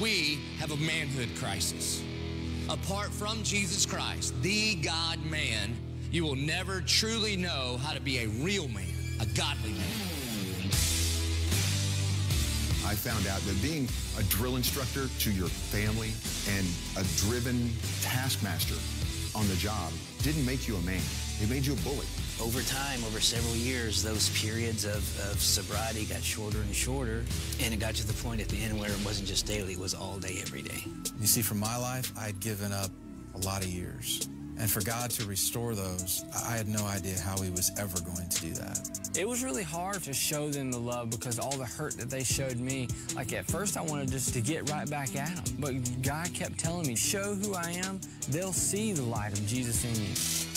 we have a manhood crisis. Apart from Jesus Christ, the God man, you will never truly know how to be a real man, a godly man. I found out that being a drill instructor to your family and a driven taskmaster on the job didn't make you a man. It made you a bully. Over time, over several years, those periods of, of sobriety got shorter and shorter, and it got to the point at the end where it wasn't just daily, it was all day, every day. You see, from my life, I had given up a lot of years. And for God to restore those, I had no idea how He was ever going to do that. It was really hard to show them the love because all the hurt that they showed me, like at first I wanted just to get right back at them. But God kept telling me, show who I am, they'll see the light of Jesus in you.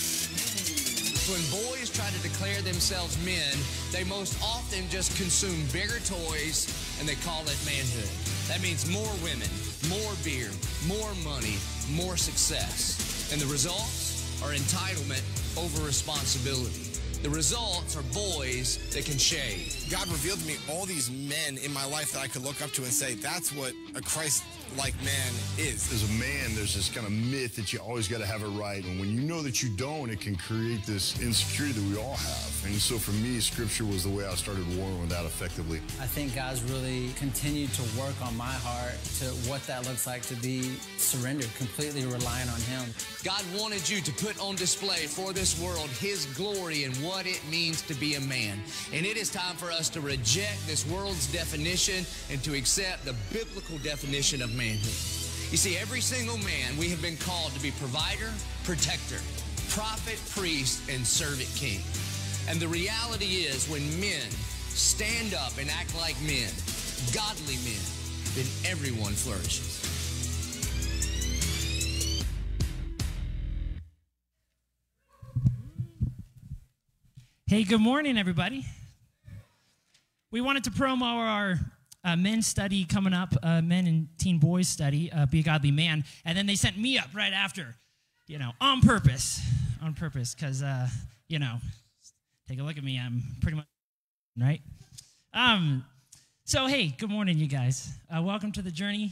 When boys try to declare themselves men, they most often just consume bigger toys and they call it manhood. That means more women, more beer, more money, more success. And the results are entitlement over responsibility. The results are boys that can shave. God revealed to me all these men in my life that I could look up to and say, that's what a Christ like man is. As a man, there's this kind of myth that you always got to have it right. And when you know that you don't, it can create this insecurity that we all have. And so for me, scripture was the way I started warring with that effectively. I think God's really continued to work on my heart to what that looks like to be surrendered, completely relying on Him. God wanted you to put on display for this world His glory and what it means to be a man. And it is time for us to reject this world's definition and to accept the biblical definition of manhood. You see, every single man, we have been called to be provider, protector, prophet, priest, and servant king. And the reality is, when men stand up and act like men, godly men, then everyone flourishes. Hey, good morning, everybody. We wanted to promo our uh, men's study coming up, uh, men and teen boys study, uh, Be a Godly Man. And then they sent me up right after, you know, on purpose, on purpose, because, uh, you know, take a look at me. I'm pretty much, right? Um, so, hey, good morning, you guys. Uh, welcome to the journey.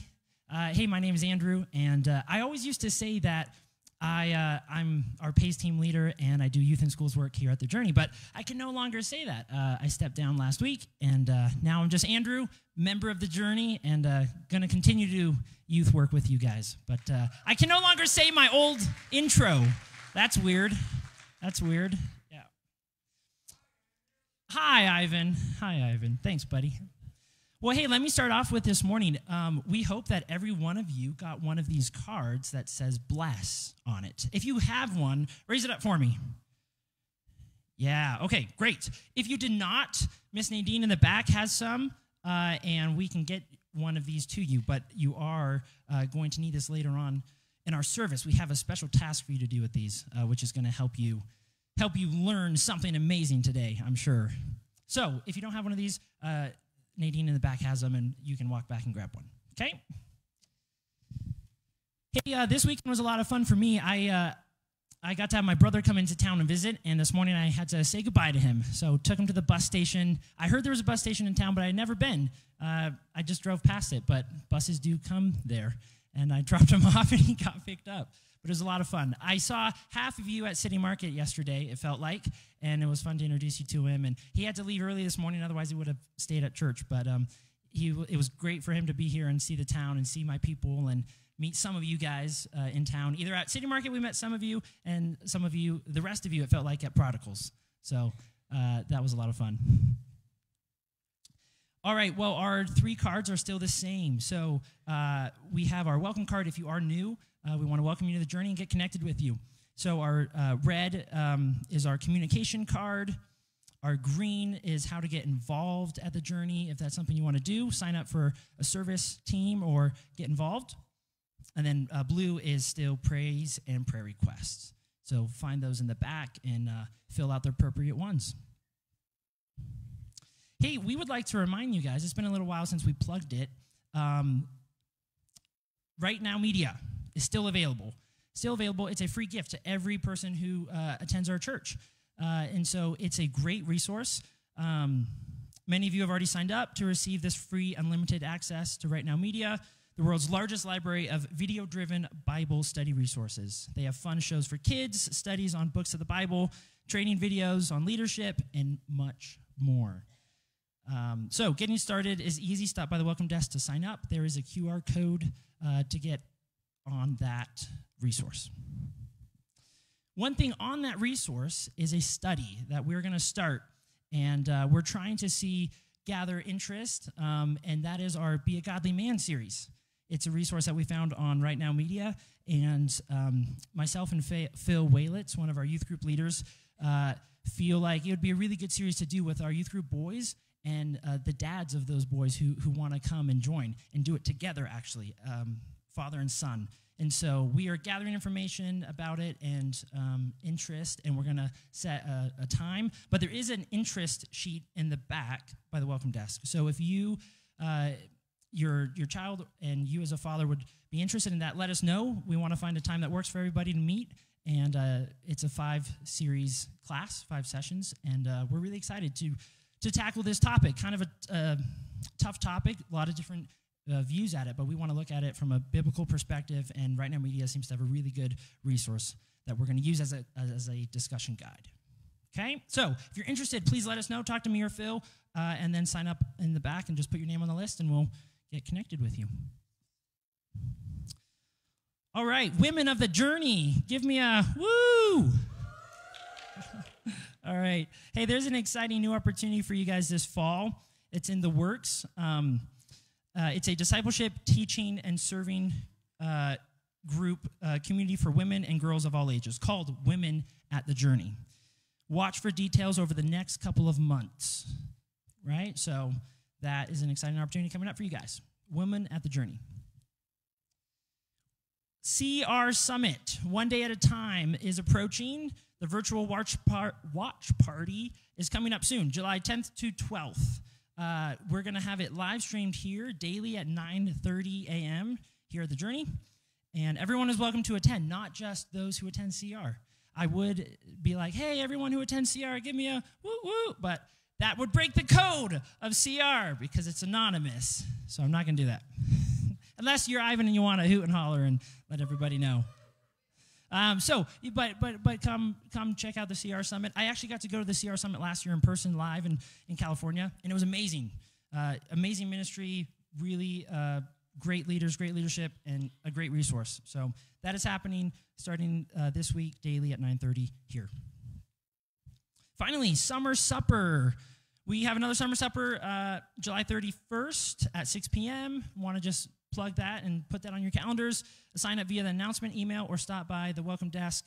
Uh, hey, my name is Andrew, and I always used to say that I, uh, I'm our PACE team leader and I do youth and schools work here at The Journey, but I can no longer say that. Uh, I stepped down last week and uh, now I'm just Andrew, member of The Journey, and uh, to continue to do youth work with you guys. But uh, I can no longer say my old intro. That's weird. That's weird. Hi, Ivan. Hi, Ivan. Thanks, buddy. Well, hey, let me start off with this morning. Um, we hope that every one of you got one of these cards that says bless on it. If you have one, raise it up for me. Yeah, okay, great. If you did not, Miss Nadine in the back has some, uh, and we can get one of these to you, but you are uh, going to need this later on in our service. We have a special task for you to do with these, uh, which is going to help you help you learn something amazing today, I'm sure. So, if you don't have one of these, uh, Nadine in the back has them, and you can walk back and grab one. Okay? Hey, uh, this weekend was a lot of fun for me. I, uh, I got to have my brother come into town and visit, and this morning I had to say goodbye to him. So took him to the bus station. I heard there was a bus station in town, but I had never been. Uh, I just drove past it, but buses do come there. And I dropped him off, and he got picked up but it was a lot of fun. I saw half of you at City Market yesterday, it felt like, and it was fun to introduce you to him. And he had to leave early this morning, otherwise, he would have stayed at church. But um, he, it was great for him to be here and see the town and see my people and meet some of you guys uh, in town. Either at City Market, we met some of you, and some of you, the rest of you, it felt like at Prodigals. So uh, that was a lot of fun. All right, well, our three cards are still the same. So uh, we have our welcome card if you are new. Uh, we want to welcome you to the journey and get connected with you. So, our uh, red um, is our communication card. Our green is how to get involved at the journey. If that's something you want to do, sign up for a service team or get involved. And then uh, blue is still praise and prayer requests. So, find those in the back and uh, fill out the appropriate ones. Hey, we would like to remind you guys, it's been a little while since we plugged it. Um, right now, media is still available. Still available. It's a free gift to every person who uh, attends our church. Uh, and so it's a great resource. Um, many of you have already signed up to receive this free unlimited access to Right Now Media. The world's largest library of video driven Bible study resources. They have fun shows for kids, studies on books of the Bible, training videos on leadership, and much more. Um, so, getting started is easy. Stop by the welcome desk to sign up. There is a QR code uh, to get on that resource. One thing on that resource is a study that we're going to start, and uh, we're trying to see gather interest, um, and that is our Be a Godly Man series. It's a resource that we found on Right Now Media, and um, myself and Phil Walitz, one of our youth group leaders, uh, feel like it would be a really good series to do with our youth group boys and uh, the dads of those boys who, who want to come and join and do it together, actually, um, father and son. And so we are gathering information about it and um, interest, and we're going to set a, a, time. But there is an interest sheet in the back by the welcome desk. So if you, uh, your, your child and you as a father would be interested in that, let us know. We want to find a time that works for everybody to meet. And uh, it's a five series class, five sessions, and uh, we're really excited to to tackle this topic. Kind of a tough topic, a lot of different uh, views at it, but we want to look at it from a biblical perspective. And Right Now Media seems to have a really good resource that we're going to use as a, as a discussion guide. Okay, so if you're interested, please let us know. Talk to me or Phil, uh, and then sign up in the back and just put your name on the list, and we'll get connected with you. All right, women of the journey, give me a woo. All right. Hey, there's an exciting new opportunity for you guys this fall. It's in the works. Um, uh, it's a discipleship, teaching, and serving uh, group uh, community for women and girls of all ages called Women at the Journey. Watch for details over the next couple of months, right? So that is an exciting opportunity coming up for you guys. Women at the Journey. CR Summit, one day at a time, is approaching. The virtual watch, par- watch party is coming up soon, July 10th to 12th. Uh, we're going to have it live streamed here daily at 9.30 a.m. here at The Journey. And everyone is welcome to attend, not just those who attend CR. I would be like, hey, everyone who attends CR, give me a woo woo, but that would break the code of CR because it's anonymous. So I'm not going to do that. Unless you're Ivan and you want to hoot and holler and let everybody know. Um, so, but but but come come check out the CR Summit. I actually got to go to the CR Summit last year in person, live in in California, and it was amazing. Uh, amazing ministry, really uh, great leaders, great leadership, and a great resource. So that is happening starting uh, this week, daily at 9:30 here. Finally, summer supper. We have another summer supper uh, July 31st at 6 p.m. Want to just plug that and put that on your calendars. Sign up via the announcement email or stop by the welcome desk.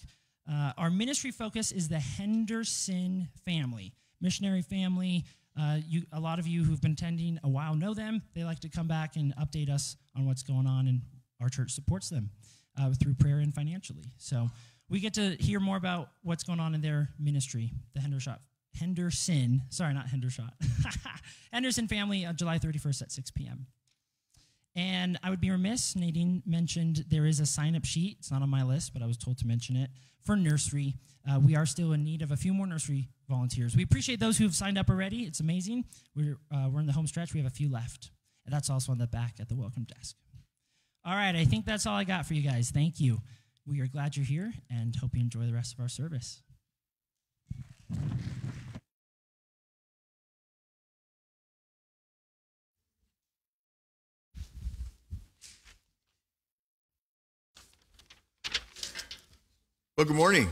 Uh, our ministry focus is the Henderson family, missionary family. Uh, you, a lot of you who've been attending a while know them. They like to come back and update us on what's going on, and our church supports them uh, through prayer and financially. So we get to hear more about what's going on in their ministry, the Hendershot, Henderson, sorry, not Hendershot, Henderson family, uh, July 31st at 6 p.m. And I would be remiss, Nadine mentioned there is a sign up sheet. It's not on my list, but I was told to mention it for nursery. Uh, we are still in need of a few more nursery volunteers. We appreciate those who have signed up already. It's amazing. We're, uh, we're in the home stretch. We have a few left. And that's also on the back at the welcome desk. All right, I think that's all I got for you guys. Thank you. We are glad you're here and hope you enjoy the rest of our service. Well, good morning.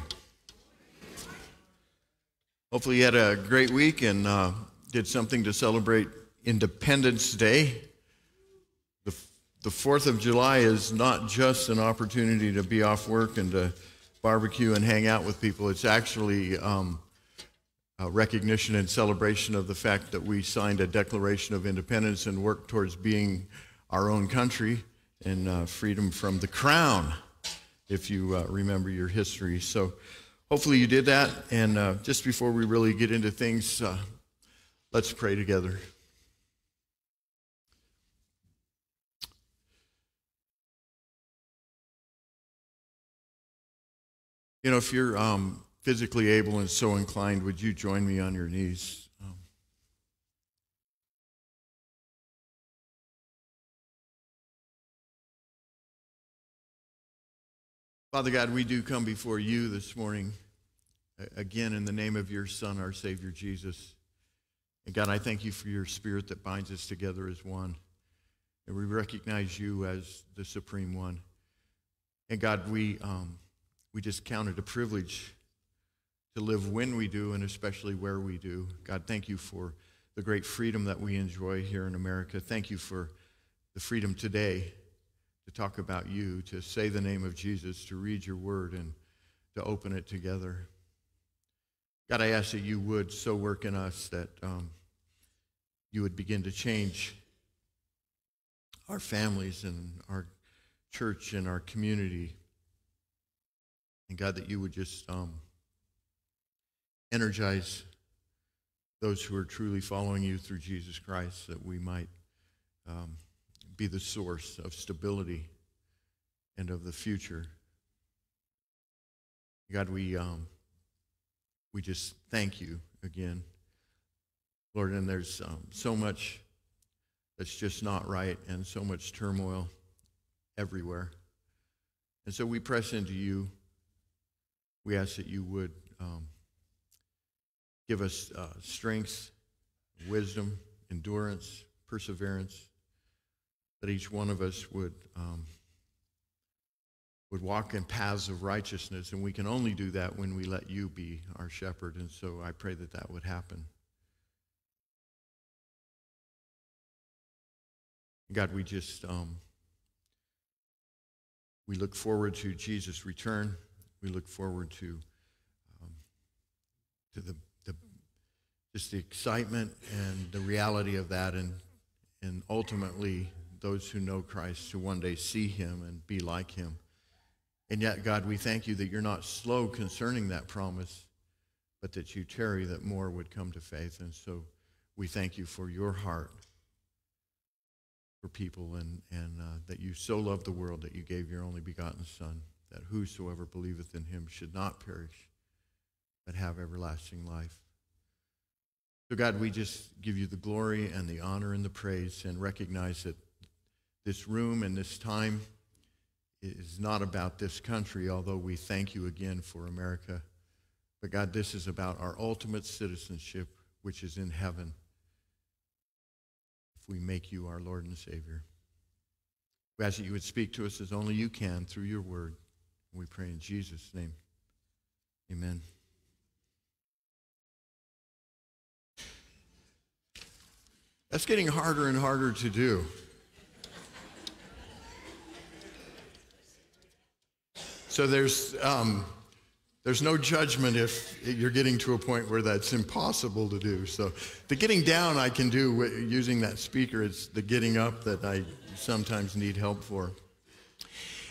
Hopefully, you had a great week and uh, did something to celebrate Independence Day. The, the 4th of July is not just an opportunity to be off work and to barbecue and hang out with people, it's actually um, a recognition and celebration of the fact that we signed a Declaration of Independence and worked towards being our own country and uh, freedom from the crown if you uh, remember your history. So hopefully you did that. And uh, just before we really get into things, uh, let's pray together. You know, if you're um, physically able and so inclined, would you join me on your knees? Father God, we do come before you this morning, again, in the name of your Son, our Savior Jesus. And God, I thank you for your spirit that binds us together as one. And we recognize you as the supreme one. And God, we, um, we just count it a privilege to live when we do and especially where we do. God, thank you for the great freedom that we enjoy here in America. Thank you for the freedom today talk about you, to say the name of Jesus, to read your word, and to open it together. God, I ask that you would so work in us that um, you would begin to change our families and our church and our community. And God, that you would just um, energize those who are truly following you through Jesus Christ, that we might um, be the source of stability and of the future. God, we, um, we just thank you again. Lord, and there's um, so much that's just not right and so much turmoil everywhere. And so we press into you. We ask that you would um, give us uh, strength, wisdom, endurance, perseverance, that each one of us would, um, would walk in paths of righteousness. And we can only do that when we let you be our shepherd. And so I pray that that would happen. God, we just um, we look forward to Jesus' return. We look forward to um, to the, the just the excitement and the reality of that, and and ultimately those who know Christ to one day see Him and be like Him. And yet, God, we thank you that you're not slow concerning that promise, but that you tarry that more would come to faith. And so we thank you for your heart for people and, and uh, that you so loved the world that you gave your only begotten Son, that whosoever believeth in him should not perish, but have everlasting life. So, God, we just give you the glory and the honor and the praise and recognize that this room and this time is not about this country, although we thank you again for America. But God, this is about our ultimate citizenship, which is in heaven if we make you our Lord and Savior. We ask that you would speak to us as only you can through your word. We pray in Jesus' name. Amen. That's getting harder and harder to do. So there's um, there's no judgment if you're getting to a point where that's impossible to do. So the getting down I can do using that speaker. It's the getting up that I sometimes need help for.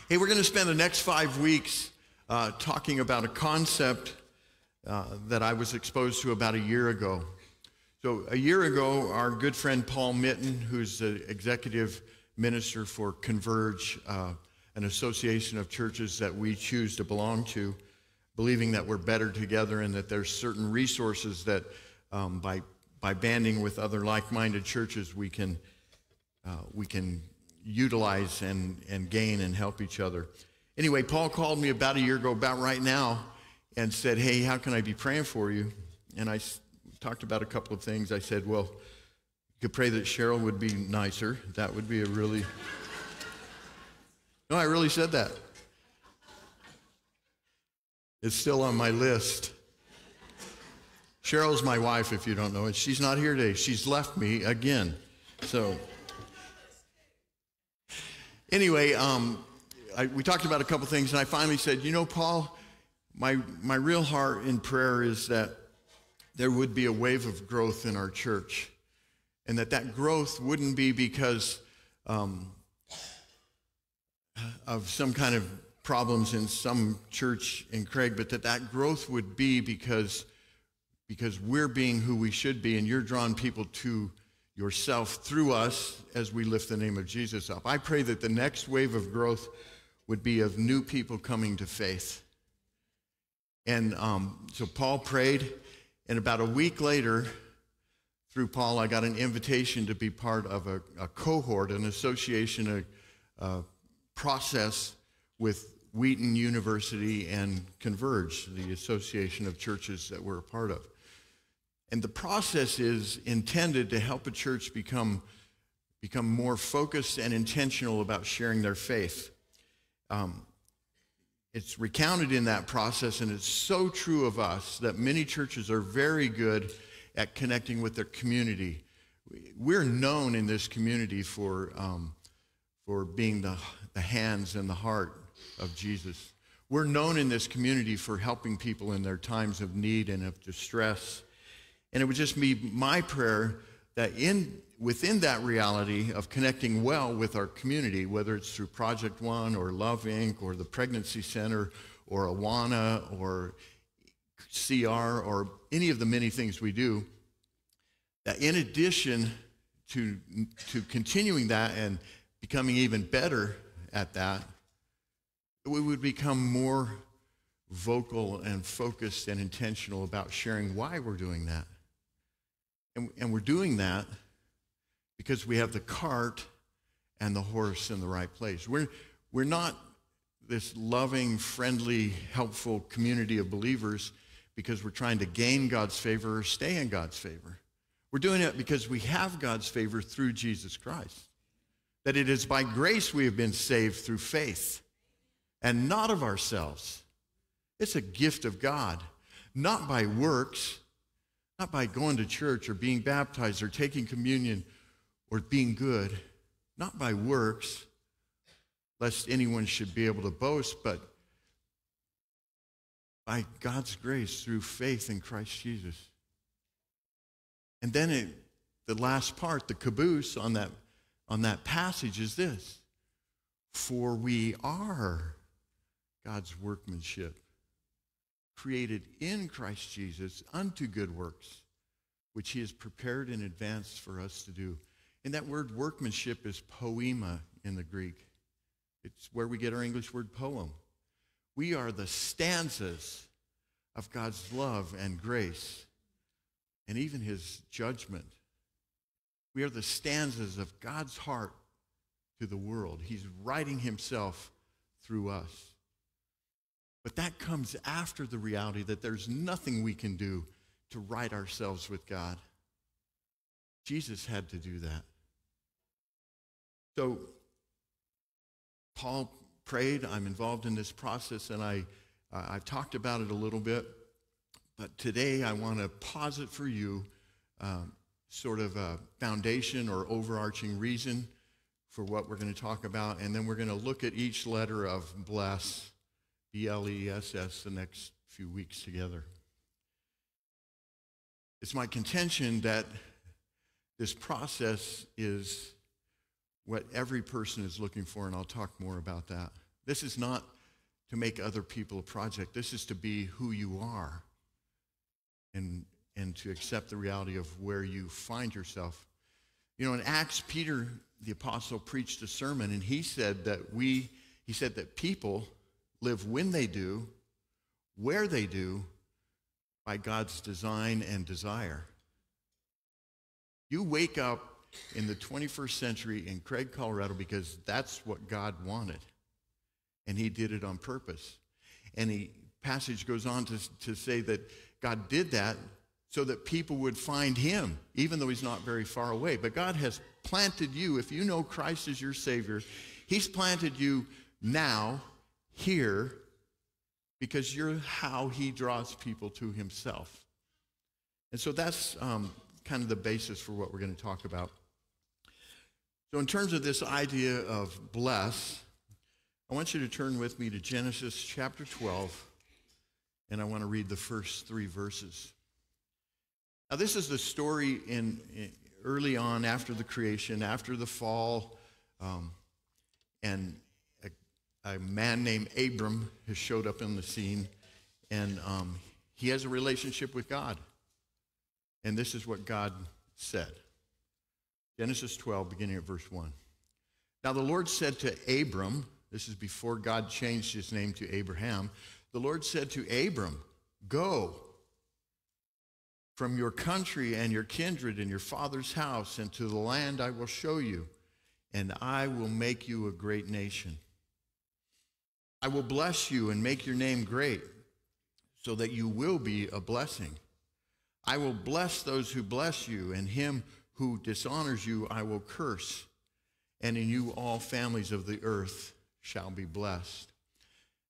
Hey, we're going to spend the next five weeks uh, talking about a concept uh, that I was exposed to about a year ago. So a year ago, our good friend Paul Mitten, who's the executive minister for Converge, uh, an association of churches that we choose to belong to, believing that we're better together and that there's certain resources that um, by, by banding with other like-minded churches we can, uh, we can utilize and, and gain and help each other. Anyway, Paul called me about a year ago, about right now, and said, hey, how can I be praying for you? And I talked about a couple of things. I said, well, you could pray that Cheryl would be nicer. That would be a really... No, I really said that. It's still on my list. Cheryl's my wife, if you don't know it. She's not here today. She's left me again. So, anyway, um, I, we talked about a couple things, and I finally said, you know, Paul, my, my real heart in prayer is that there would be a wave of growth in our church, and that that growth wouldn't be because um, of some kind of problems in some church in Craig, but that that growth would be because, because we're being who we should be and you're drawing people to yourself through us as we lift the name of Jesus up. I pray that the next wave of growth would be of new people coming to faith. And um, so Paul prayed, and about a week later, through Paul, I got an invitation to be part of a, a cohort, an association, a, a process with Wheaton University and Converge, the association of churches that we're a part of. And the process is intended to help a church become, become more focused and intentional about sharing their faith. Um, it's recounted in that process, and it's so true of us that many churches are very good at connecting with their community. We're known in this community for, um, for being the, the hands and the heart of Jesus. We're known in this community for helping people in their times of need and of distress. And it would just be my prayer that in, within that reality of connecting well with our community, whether it's through Project One or Love Inc. or the Pregnancy Center or Awana or CR or any of the many things we do, that in addition to, to continuing that and becoming even better at that, we would become more vocal and focused and intentional about sharing why we're doing that. And, and we're doing that because we have the cart and the horse in the right place. We're, we're not this loving, friendly, helpful community of believers because we're trying to gain God's favor or stay in God's favor. We're doing it because we have God's favor through Jesus Christ. That it is by grace we have been saved through faith and not of ourselves. It's a gift of God, not by works, not by going to church or being baptized or taking communion or being good, not by works, lest anyone should be able to boast, but by God's grace through faith in Christ Jesus. And then it, the last part, the caboose on that, on that passage is this For we are God's workmanship created in Christ Jesus unto good works, which he has prepared in advance for us to do. And that word workmanship is poema in the Greek. It's where we get our English word poem. We are the stanzas of God's love and grace and even his judgment. We are the stanzas of God's heart to the world. He's writing himself through us. But that comes after the reality that there's nothing we can do to right ourselves with God. Jesus had to do that. So, Paul prayed. I'm involved in this process, and I, uh, I've talked about it a little bit. But today, I want to posit for you um, sort of a foundation or overarching reason for what we're going to talk about. And then we're going to look at each letter of bless B L E S S, the next few weeks together. It's my contention that this process is what every person is looking for, and I'll talk more about that. This is not to make other people a project, this is to be who you are and, and to accept the reality of where you find yourself. You know, in Acts, Peter, the apostle, preached a sermon, and he said that we, he said that people, live when they do, where they do, by God's design and desire. You wake up in the 21st century in Craig, Colorado, because that's what God wanted. And he did it on purpose. And the passage goes on to, to say that God did that so that people would find him, even though he's not very far away. But God has planted you, if you know Christ is your Savior, he's planted you now here because you're how he draws people to himself. And so that's um, kind of the basis for what we're going to talk about. So, in terms of this idea of bless, I want you to turn with me to Genesis chapter 12, and I want to read the first three verses. Now, this is the story in, in early on after the creation, after the fall, um, and a man named Abram has showed up in the scene, and um, he has a relationship with God. And this is what God said Genesis 12, beginning at verse 1. Now the Lord said to Abram, this is before God changed his name to Abraham, the Lord said to Abram, Go from your country and your kindred and your father's house and to the land I will show you, and I will make you a great nation. I will bless you and make your name great, so that you will be a blessing. I will bless those who bless you, and him who dishonors you I will curse. And in you all families of the earth shall be blessed.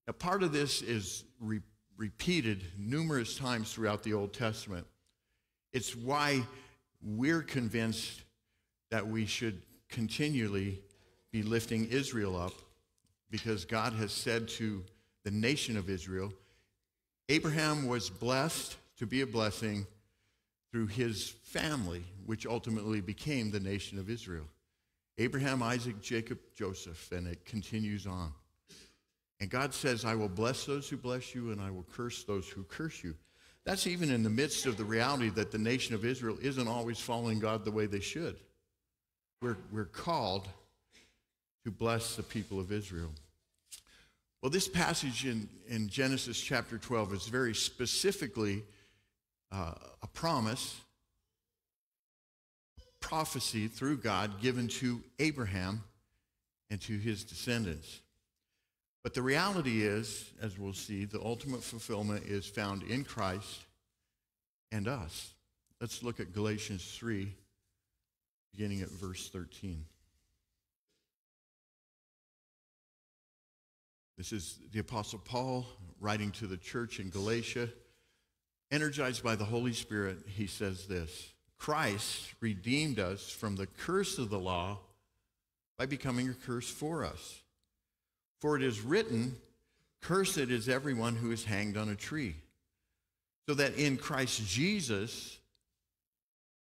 Now, part of this is re- repeated numerous times throughout the Old Testament. It's why we're convinced that we should continually be lifting Israel up because God has said to the nation of Israel, Abraham was blessed to be a blessing through his family, which ultimately became the nation of Israel. Abraham, Isaac, Jacob, Joseph, and it continues on. And God says, I will bless those who bless you, and I will curse those who curse you. That's even in the midst of the reality that the nation of Israel isn't always following God the way they should. We're, we're called to bless the people of Israel. Well, this passage in, in Genesis chapter 12 is very specifically uh, a promise, prophecy through God given to Abraham and to his descendants. But the reality is, as we'll see, the ultimate fulfillment is found in Christ and us. Let's look at Galatians 3, beginning at verse 13. This is the Apostle Paul writing to the church in Galatia. Energized by the Holy Spirit, he says this Christ redeemed us from the curse of the law by becoming a curse for us. For it is written, Cursed is everyone who is hanged on a tree. So that in Christ Jesus,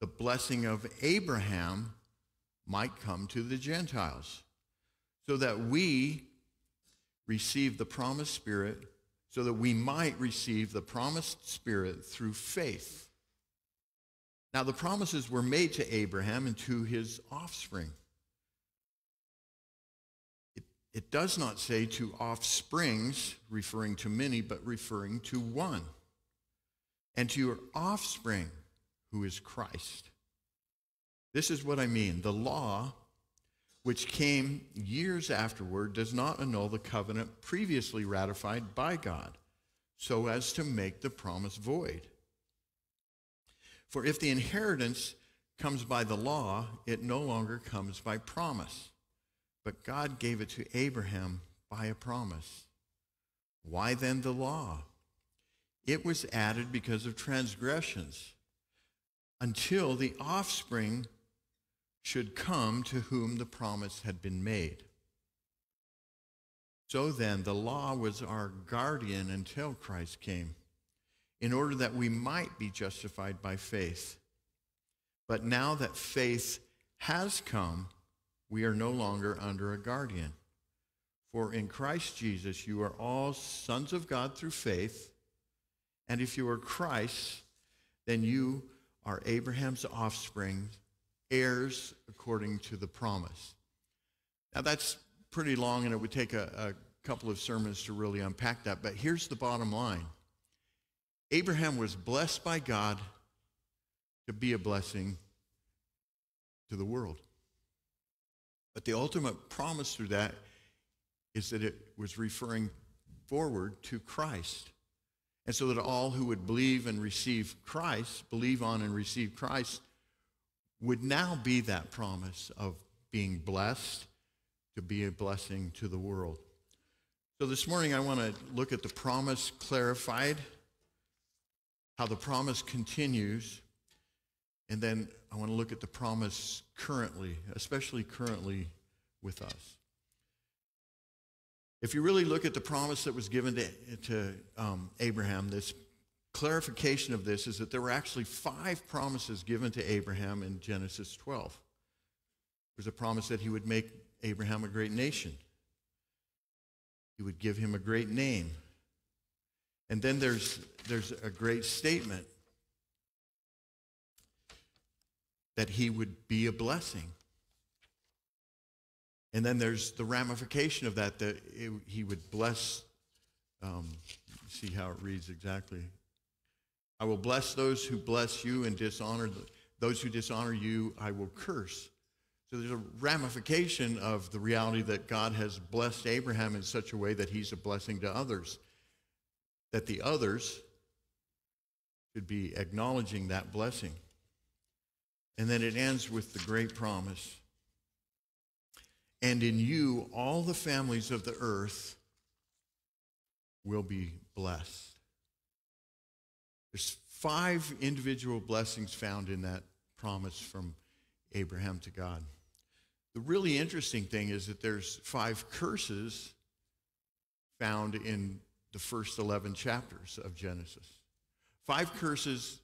the blessing of Abraham might come to the Gentiles. So that we receive the promised Spirit so that we might receive the promised Spirit through faith. Now, the promises were made to Abraham and to his offspring. It, does not say to offsprings, referring to many, but referring to one. And to your offspring, who is Christ. This is what I mean. The law which came years afterward, does not annul the covenant previously ratified by God, so as to make the promise void. For if the inheritance comes by the law, it no longer comes by promise. But God gave it to Abraham by a promise. Why then the law? It was added because of transgressions until the offspring should come to whom the promise had been made. So then, the law was our guardian until Christ came, in order that we might be justified by faith. But now that faith has come, we are no longer under a guardian. For in Christ Jesus, you are all sons of God through faith. And if you are Christ, then you are Abraham's offspring heirs according to the promise. Now, that's pretty long, and it would take a, a couple of sermons to really unpack that, but here's the bottom line Abraham was blessed by God to be a blessing to the world. But the ultimate promise through that is that it was referring forward to Christ. And so that all who would believe and receive Christ, believe on and receive Christ, would now be that promise of being blessed to be a blessing to the world. So this morning I want to look at the promise clarified, how the promise continues, and then I want to look at the promise currently, especially currently with us. If you really look at the promise that was given to, to um, Abraham, this clarification of this is that there were actually five promises given to Abraham in Genesis 12. There was a promise that he would make Abraham a great nation, he would give him a great name. And then there's, there's a great statement that he would be a blessing. And then there's the ramification of that, that it, he would bless, um, see how it reads exactly. I will bless those who bless you and dishonor those who dishonor you, I will curse. So there's a ramification of the reality that God has blessed Abraham in such a way that he's a blessing to others. That the others should be acknowledging that blessing. And then it ends with the great promise. And in you, all the families of the earth will be blessed. There's five individual blessings found in that promise from Abraham to God. The really interesting thing is that there's five curses found in the first 11 chapters of Genesis. Five curses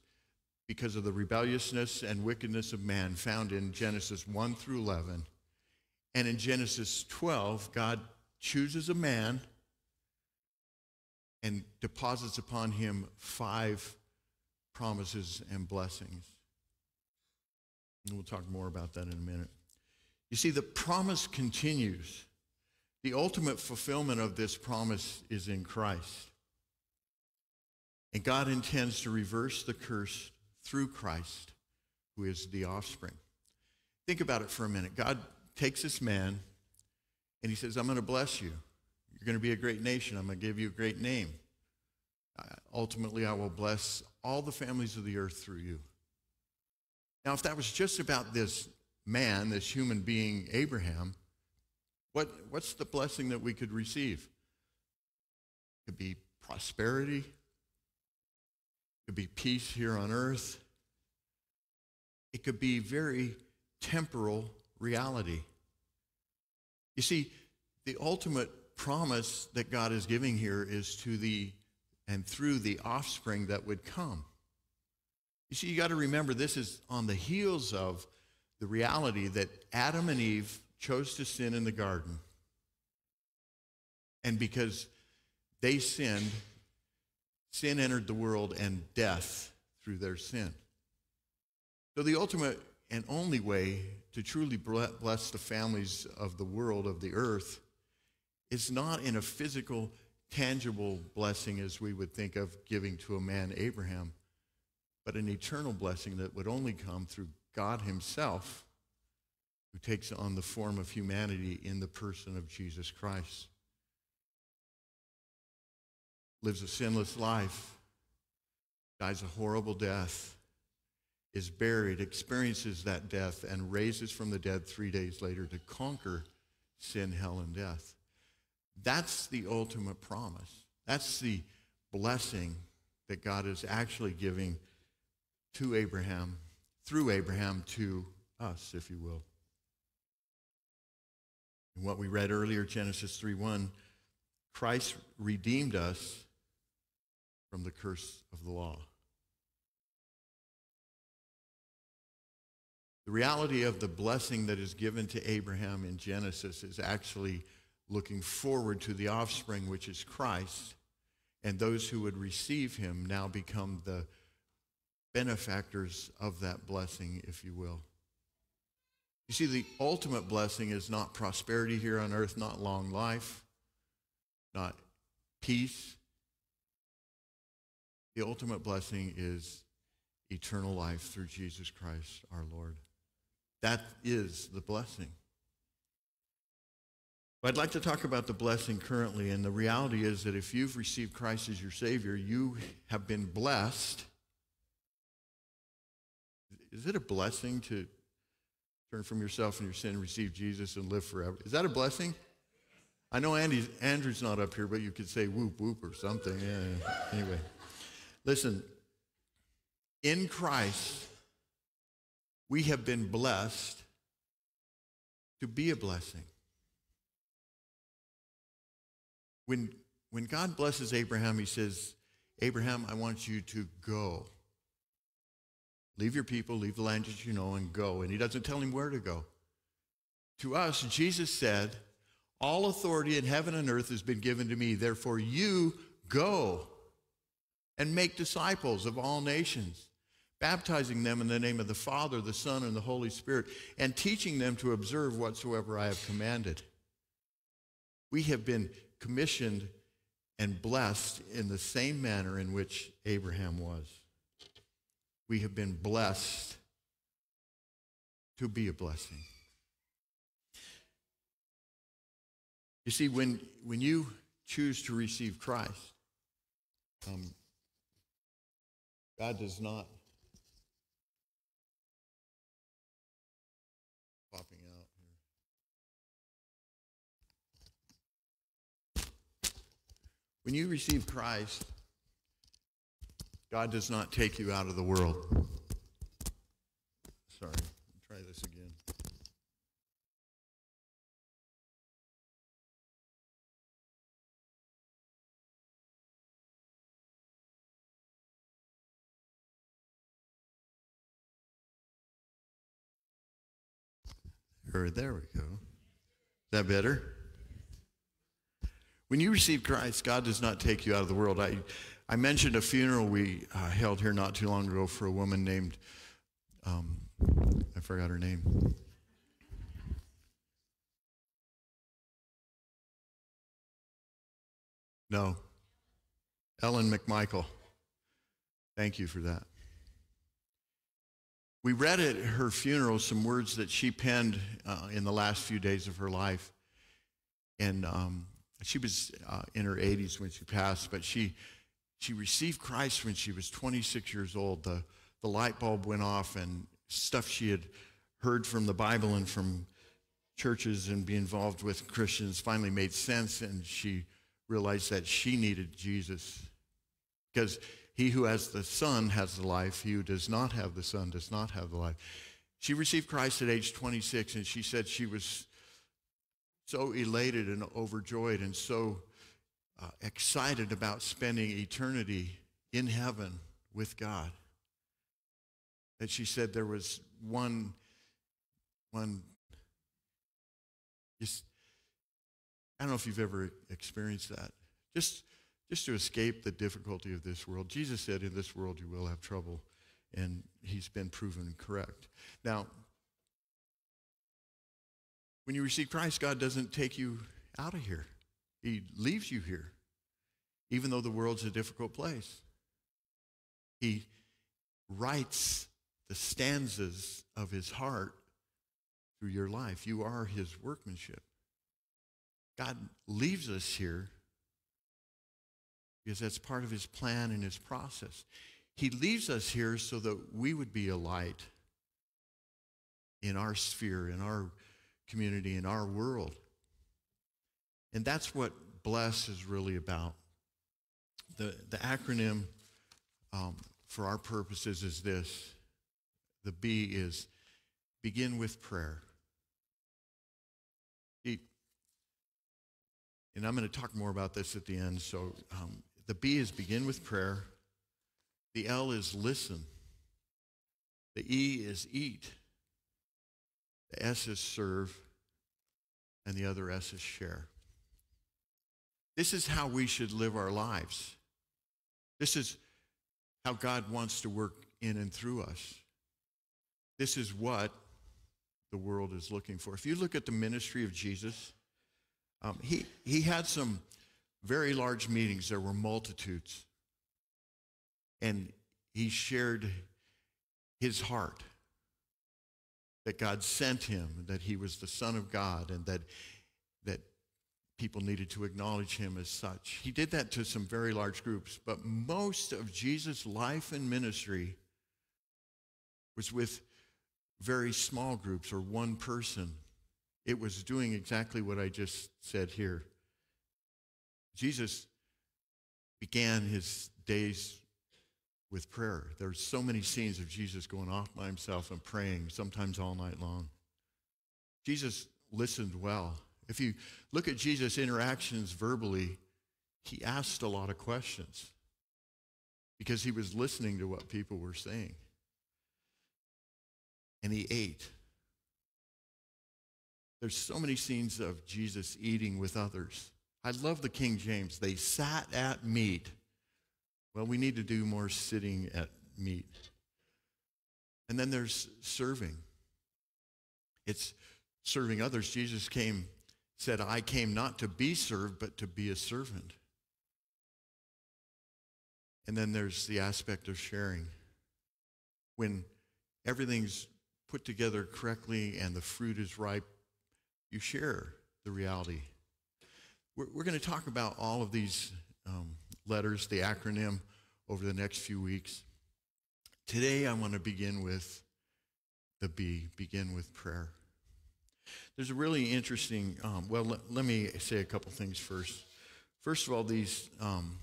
because of the rebelliousness and wickedness of man found in Genesis 1 through 11. And in Genesis 12, God chooses a man and deposits upon him five promises and blessings. And we'll talk more about that in a minute. You see, the promise continues. The ultimate fulfillment of this promise is in Christ. And God intends to reverse the curse through Christ, who is the offspring. Think about it for a minute. God takes this man and he says, I'm going to bless you. You're going to be a great nation. I'm going to give you a great name. Ultimately, I will bless all the families of the earth through you. Now, if that was just about this man, this human being, Abraham, what, what's the blessing that we could receive? It could be prosperity, it could be peace here on earth, it could be very temporal reality. You see, the ultimate promise that God is giving here is to the and through the offspring that would come. You see, you got to remember this is on the heels of the reality that Adam and Eve chose to sin in the garden. And because they sinned, sin entered the world and death through their sin. So, the ultimate and only way to truly bless the families of the world, of the earth, is not in a physical, tangible blessing as we would think of giving to a man, Abraham but an eternal blessing that would only come through God Himself, who takes on the form of humanity in the person of Jesus Christ. Lives a sinless life, dies a horrible death, is buried, experiences that death, and raises from the dead three days later to conquer sin, hell, and death. That's the ultimate promise. That's the blessing that God is actually giving to Abraham, through Abraham to us, if you will. In what we read earlier, Genesis 3:1, Christ redeemed us from the curse of the law. The reality of the blessing that is given to Abraham in Genesis is actually looking forward to the offspring, which is Christ, and those who would receive him now become the benefactors of that blessing, if you will. You see, the ultimate blessing is not prosperity here on earth, not long life, not peace. The ultimate blessing is eternal life through Jesus Christ our Lord. That is the blessing. But I'd like to talk about the blessing currently, and the reality is that if you've received Christ as your Savior, you have been blessed is it a blessing to turn from yourself and your sin, and receive Jesus, and live forever? Is that a blessing? I know Andy's, Andrew's not up here, but you could say whoop whoop or something. Yeah. Anyway, listen. In Christ, we have been blessed to be a blessing. When, when God blesses Abraham, he says, Abraham, I want you to go. Leave your people, leave the land that you know, and go. And he doesn't tell him where to go. To us, Jesus said, All authority in heaven and earth has been given to me. Therefore, you go and make disciples of all nations, baptizing them in the name of the Father, the Son, and the Holy Spirit, and teaching them to observe whatsoever I have commanded. We have been commissioned and blessed in the same manner in which Abraham was. We have been blessed to be a blessing. You see, when, when you choose to receive Christ, um, God does not popping out here. When you receive Christ, God does not take you out of the world. Sorry, Or there we go. Is that better? When you receive Christ, God does not take you out of the world. I, I mentioned a funeral we uh, held here not too long ago for a woman named, um, I forgot her name. No. Ellen McMichael. Thank you for that. We read at her funeral some words that she penned uh, in the last few days of her life. And um, she was uh, in her 80s when she passed, but she, she received Christ when she was 26 years old. The, the light bulb went off, and stuff she had heard from the Bible and from churches and be involved with Christians finally made sense, and she realized that she needed Jesus. Because he who has the Son has the life. He who does not have the Son does not have the life. She received Christ at age 26, and she said she was so elated and overjoyed and so uh, excited about spending eternity in heaven with God that she said there was one, one, just, I don't know if you've ever experienced that. Just just to escape the difficulty of this world. Jesus said, In this world you will have trouble, and he's been proven correct. Now, when you receive Christ, God doesn't take you out of here, He leaves you here, even though the world's a difficult place. He writes the stanzas of His heart through your life. You are His workmanship. God leaves us here because that's part of his plan and his process. He leaves us here so that we would be a light in our sphere, in our community, in our world. And that's what bless is really about. The, the acronym um, for our purposes is this the B is begin with prayer. And I'm going to talk more about this at the end, so um, the B is begin with prayer. The L is listen. The E is eat. The S is serve. And the other S is share. This is how we should live our lives. This is how God wants to work in and through us. This is what the world is looking for. If you look at the ministry of Jesus, um, he, he had some very large meetings. There were multitudes. And he shared his heart that God sent him, that he was the Son of God, and that, that people needed to acknowledge him as such. He did that to some very large groups, but most of Jesus' life and ministry was with very small groups or one person. It was doing exactly what I just said here. Jesus began his days with prayer. There's so many scenes of Jesus going off by himself and praying, sometimes all night long. Jesus listened well. If you look at Jesus' interactions verbally, he asked a lot of questions because he was listening to what people were saying. And he ate. There's so many scenes of Jesus eating with others. I love the King James. They sat at meat. Well, we need to do more sitting at meat. And then there's serving. It's serving others. Jesus came, said, I came not to be served, but to be a servant. And then there's the aspect of sharing. When everything's put together correctly and the fruit is ripe, you share the reality we're, we're going to talk about all of these um, letters, the acronym, over the next few weeks. Today, I want to begin with the B, begin with prayer. There's a really interesting, um, well, let, let, me say a couple things first. First of all, these, um,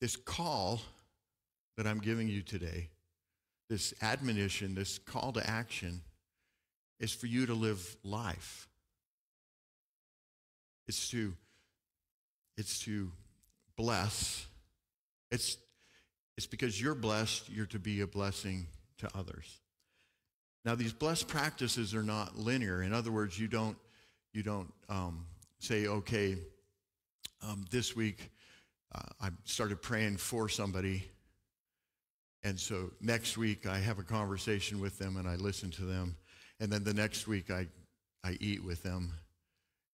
this call that I'm giving you today, this admonition, this call to action, is for you to live life. It's to, it's to bless. It's, it's because you're blessed, you're to be a blessing to others. Now, these blessed practices are not linear. In other words, you don't, you don't um, say, okay, um, this week uh, I started praying for somebody, and so next week I have a conversation with them and I listen to them, and then the next week I, I eat with them,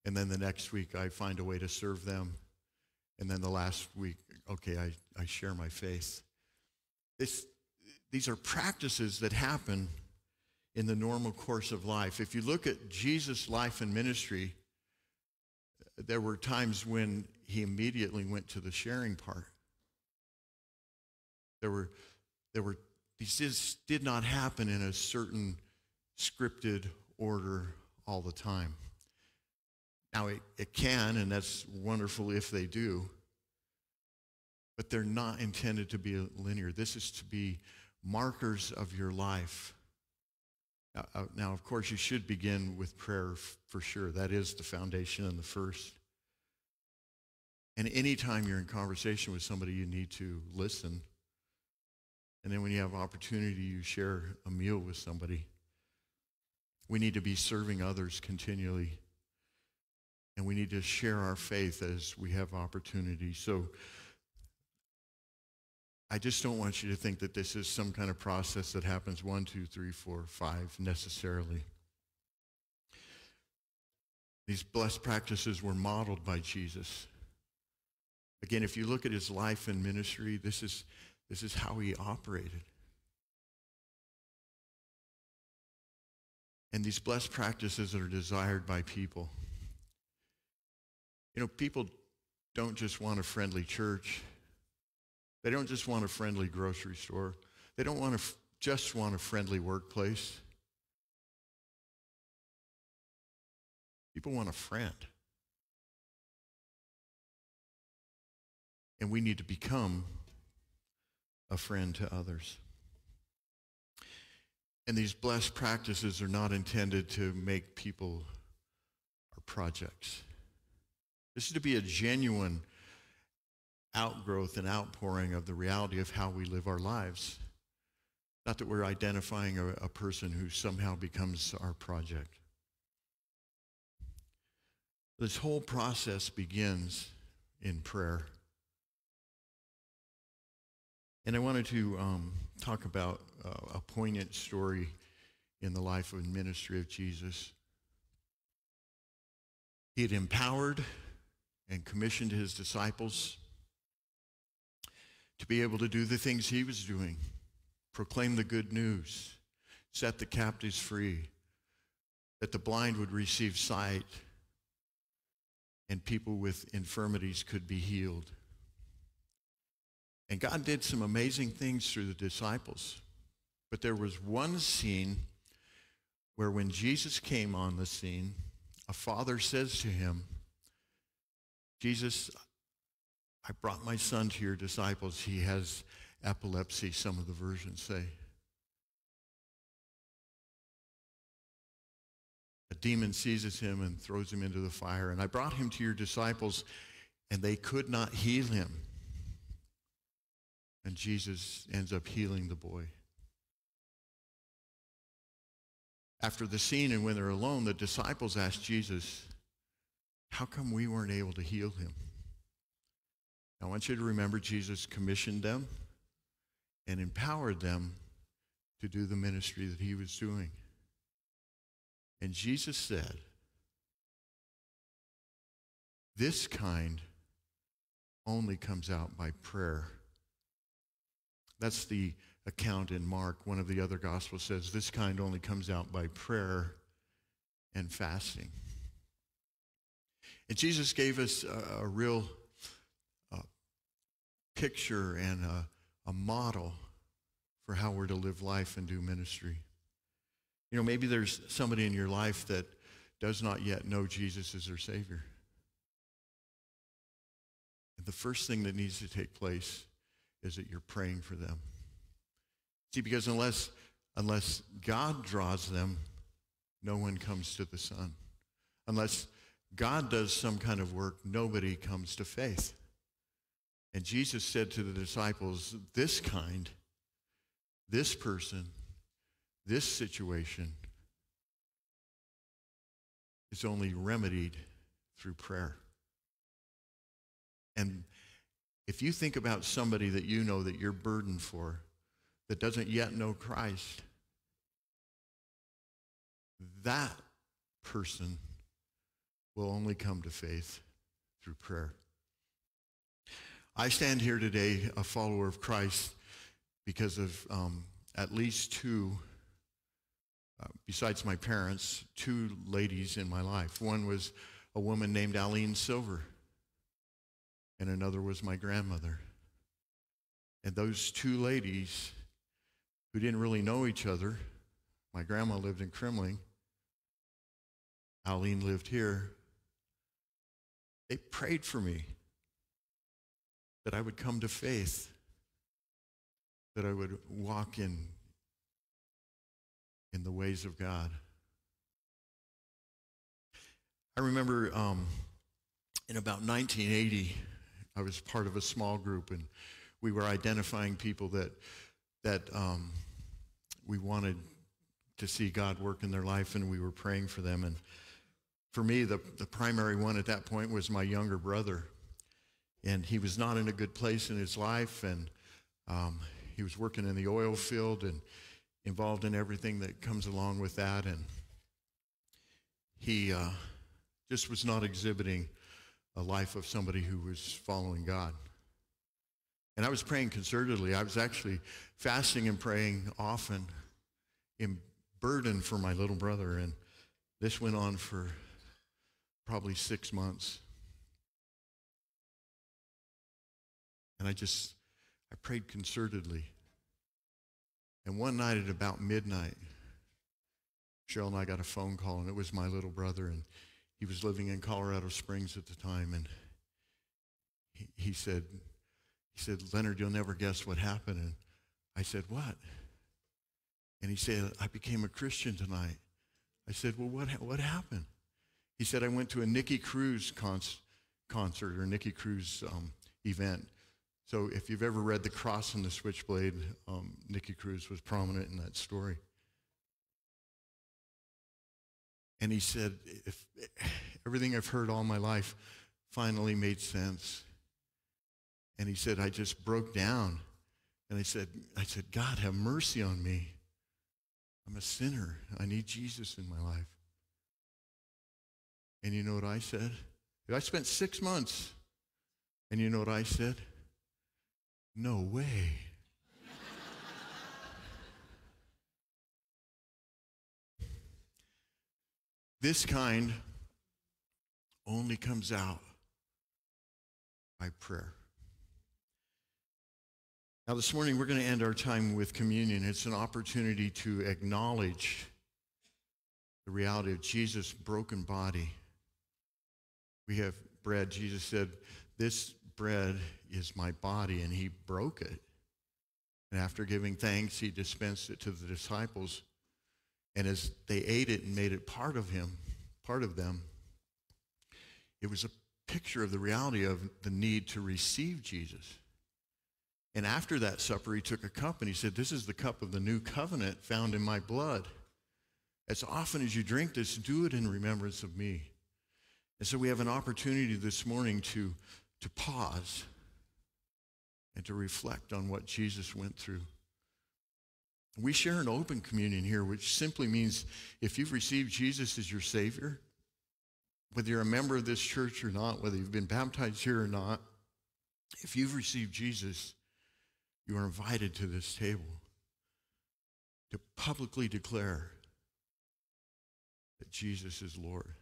and then the next week I find a way to serve them, and then the last week, okay, I, I share my faith. This, these are practices that happen in the normal course of life. If you look at Jesus' life and ministry, there were times when he immediately went to the sharing part. There were, there were, these did not happen in a certain scripted order all the time. Now, it, it can, and that's wonderful if they do, but they're not intended to be linear. This is to be markers of your life uh, uh, now, of course, you should begin with prayer for sure. That is the foundation and the first. And anytime you're in conversation with somebody, you need to listen. And then when you have opportunity, you share a meal with somebody. We need to be serving others continually. And we need to share our faith as we have opportunity. So I just don't want you to think that this is some kind of process that happens one, two, three, four, five necessarily. These blessed practices were modeled by Jesus. Again, if you look at his life and ministry, this is, this is how he operated. And these blessed practices are desired by people. You know, people don't just want a friendly church. They don't just want a friendly grocery store. They don't want to just want a friendly workplace. People want a friend. And we need to become a friend to others. And these blessed practices are not intended to make people our projects. This is to be a genuine outgrowth and outpouring of the reality of how we live our lives. Not that we're identifying a, a person who somehow becomes our project. This whole process begins in prayer. And I wanted to um, talk about uh, a poignant story in the life and ministry of Jesus. He had empowered and commissioned his disciples to be able to do the things he was doing proclaim the good news, set the captives free, that the blind would receive sight, and people with infirmities could be healed. And God did some amazing things through the disciples. But there was one scene where when Jesus came on the scene, a father says to him, Jesus, I brought my son to your disciples. He has epilepsy, some of the versions say. A demon seizes him and throws him into the fire. And I brought him to your disciples, and they could not heal him. And Jesus ends up healing the boy. After the scene and when they're alone, the disciples ask Jesus, How come we weren't able to heal him? I want you to remember Jesus commissioned them and empowered them to do the ministry that he was doing. And Jesus said, This kind only comes out by prayer. That's the account in Mark. One of the other gospels says this kind only comes out by prayer and fasting. And Jesus gave us a, a real uh, picture and a, a model for how we're to live life and do ministry. You know, maybe there's somebody in your life that does not yet know Jesus as their Savior. And the first thing that needs to take place is that you're praying for them. See, because unless, unless God draws them, no one comes to the Son. Unless God does some kind of work, nobody comes to faith. And Jesus said to the disciples, this kind, this person, this situation is only remedied through prayer. And if you think about somebody that you know that you're burdened for that doesn't yet know Christ, that person will only come to faith through prayer. I stand here today a follower of Christ because of um, at least two, uh, besides my parents, two ladies in my life. One was a woman named Aline Silver, and another was my grandmother. And those two ladies who didn't really know each other, my grandma lived in Kremmling, Aline lived here, they prayed for me that I would come to faith, that I would walk in, in the ways of God. I remember um, in about 1980, I was part of a small group, and we were identifying people that that um, we wanted to see God work in their life, and we were praying for them. And for me, the, the primary one at that point was my younger brother. And he was not in a good place in his life, and um, he was working in the oil field and involved in everything that comes along with that. And he uh, just was not exhibiting a life of somebody who was following God. And I was praying concertedly. I was actually fasting and praying often in burden for my little brother. And this went on for probably six months. And I just, I prayed concertedly. And one night at about midnight, Cheryl and I got a phone call, and it was my little brother, and he was living in Colorado Springs at the time, and he, he said, he said, Leonard, you'll never guess what happened. And I said, what? And he said, I became a Christian tonight. I said, well, what, what happened? He said, I went to a Nicky Cruz concert or Nicky Cruz um, event. So if you've ever read The Cross and the Switchblade, um, Nicky Cruz was prominent in that story. And he said, if everything I've heard all my life finally made sense. And he said, I just broke down. And I said, I said, God, have mercy on me. I'm a sinner. I need Jesus in my life. And you know what I said? I spent six months. And you know what I said? No way. this kind only comes out by prayer. Now, this morning, we're going to end our time with communion. It's an opportunity to acknowledge the reality of Jesus' broken body we have bread. Jesus said, This bread is my body, and he broke it. And after giving thanks, he dispensed it to the disciples. And as they ate it and made it part of him, part of them, it was a picture of the reality of the need to receive Jesus. And after that supper, he took a cup and he said, This is the cup of the new covenant found in my blood. As often as you drink this, do it in remembrance of me. And so we have an opportunity this morning to, to pause and to reflect on what Jesus went through. We share an open communion here, which simply means if you've received Jesus as your Savior, whether you're a member of this church or not, whether you've been baptized here or not, if you've received Jesus, you are invited to this table to publicly declare that Jesus is Lord.